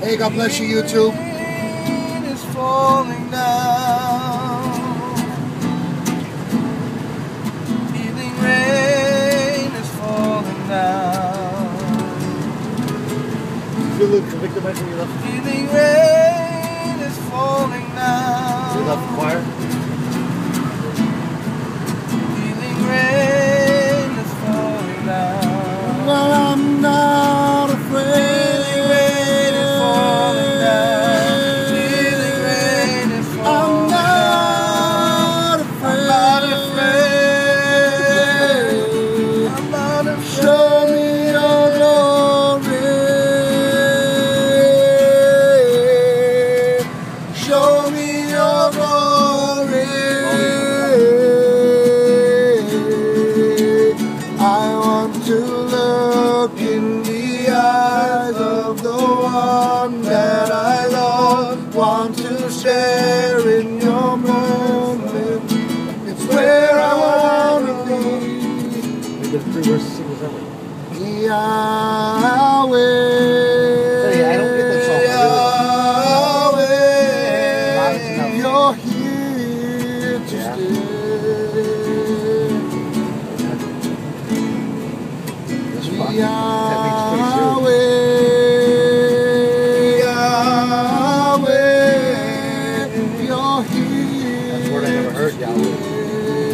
Hey, God bless you, YouTube. Rain is falling down. Healing rain is falling down. You look convicted by you left. Healing rain is falling You down. left the choir. To look in the eyes of the one that I love. Want to share in your moment. It's where I want to be. We Yahweh, Yahweh, Yahweh, Yahweh. That's word I never heard, Yahweh.